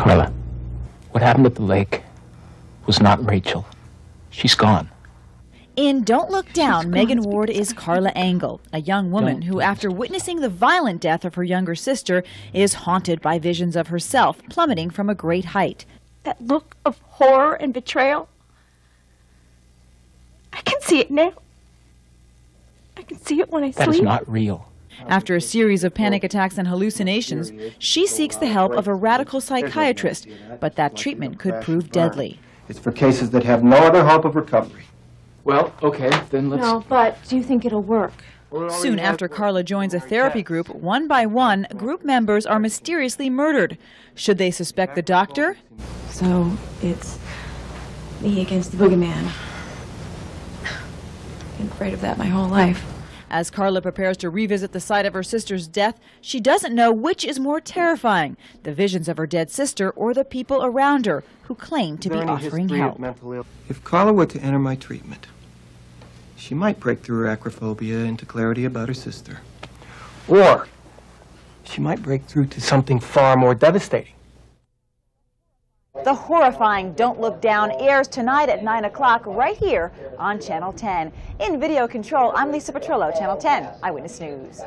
Carla, what happened at the lake was not Rachel. She's gone. In Don't Look Down, Megan Ward is Carla Engel, a young woman who, after witnessing the violent death of her younger sister, is haunted by visions of herself plummeting from a great height. That look of horror and betrayal. I can see it now. I can see it when I That sleep. is not real. After a series of panic attacks and hallucinations, she seeks the help of a radical psychiatrist, but that treatment could prove deadly. It's for cases that have no other hope of recovery. Well, okay, then let's. No, but do you think it'll work? Soon after Carla joins a therapy group, one by one, group members are mysteriously murdered. Should they suspect the doctor? So it's me against the boogeyman. I've Been afraid of that my whole life. As Carla prepares to revisit the site of her sister's death, she doesn't know which is more terrifying the visions of her dead sister or the people around her who claim to be Is there any offering history of help. If Carla were to enter my treatment, she might break through her acrophobia into clarity about her sister. Or she might break through to something far more devastating. The horrifying Don't Look Down airs tonight at 9 o'clock right here on Channel 10. In video control, I'm Lisa Petrillo, Channel 10 Eyewitness News.